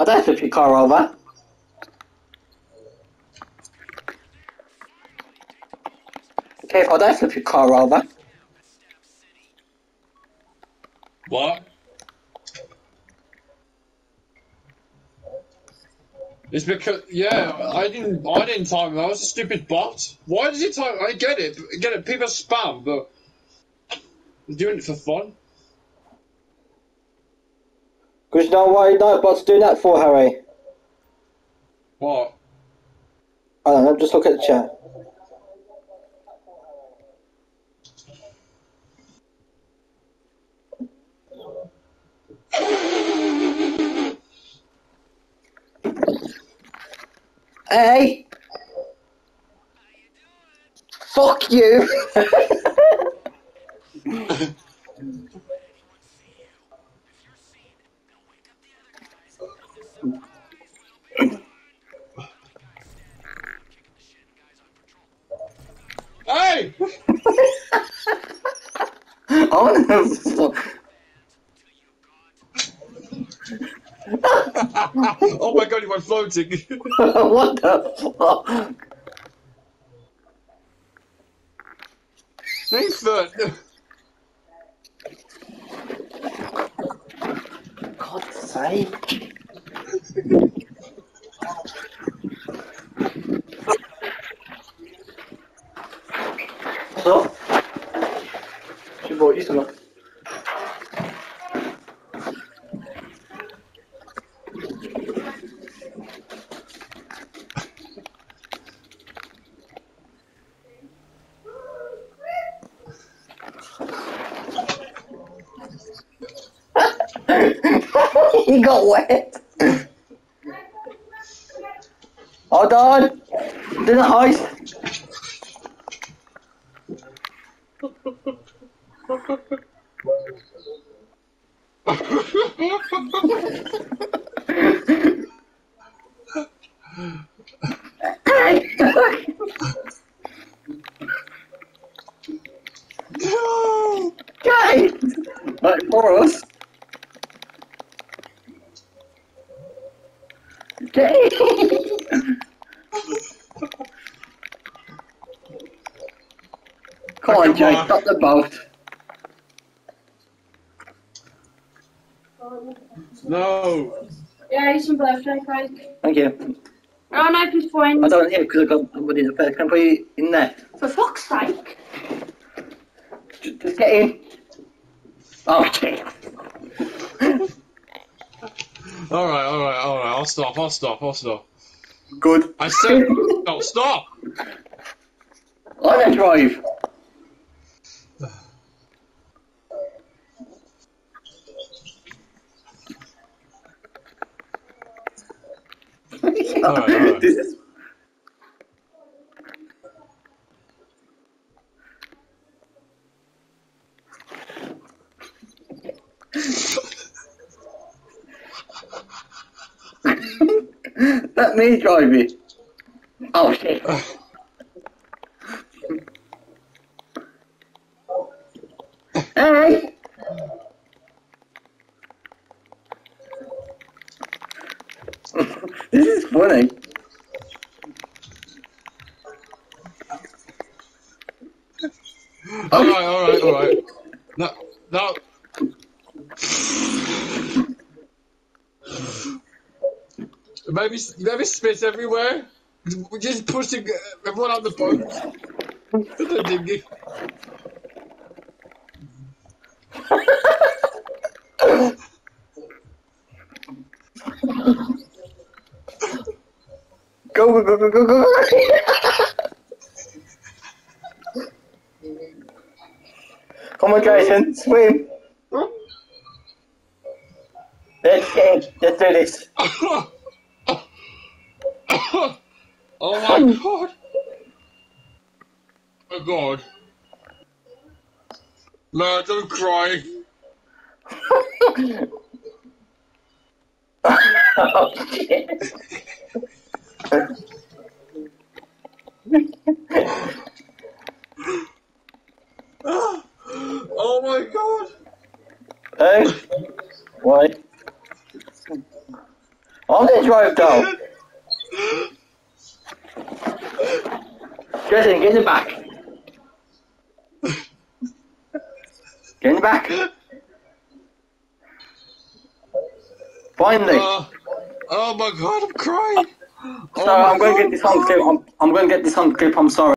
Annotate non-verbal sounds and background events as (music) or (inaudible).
Have to flip your car over. Okay, have to flip your car over. What? It's because yeah, I didn't I didn't it. That was a stupid bot. Why did you type? I get it, I get it. People spam, but they're doing it for fun. Because you know why no bots doing that for, Harry? What? I don't know, just look at the chat. Hey! Fuck you! (laughs) (laughs) Hey! I wanna fuck. oh my god, you went floating. (laughs) what the fuck? Nathan! God's sake. Så. 25 있어. he got wet. Hold on. Didn't ice. no! Guys! For us. Okay. Come on, Come Jake, on. stop the boat. No! Yeah, it's some birthday cake. Thank you. Oh no, it's fine. I don't hear because I've got somebody in the bed. Can I put you in there? For fuck's sake. Just, just get in. Oh, shit. (laughs) Alright, alright, alright, I'll stop, I'll stop, I'll stop. Good. I said, no, stop! On a drive. Oh, alright, alright. This is (laughs) Let me drive it. Oh shit. Uh. hey! This is funny. Alright, alright, alright. No, no. Maybe, maybe spit everywhere. We're just pushing everyone on the boat. (laughs) (laughs) Come on, Jason, swim. Let's get. Let's do this. (coughs) oh my (coughs) god. Oh god. No, don't cry. (laughs) oh, (laughs) shit. Oh my god. Hey? Why? I'm the drive down. Get in, get in back. Get in back. Finally. Uh, oh my god, I'm crying. So I'm going to get this on clip. I'm, I'm going to get this on clip. I'm sorry.